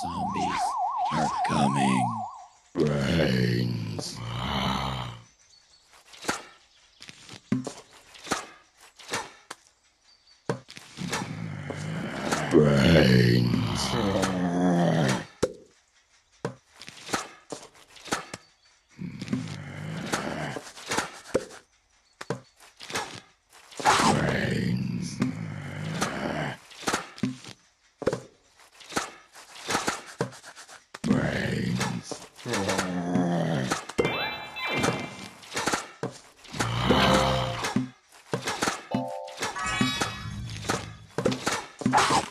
The zombies are coming. Brains. Brains. Brains. Hey.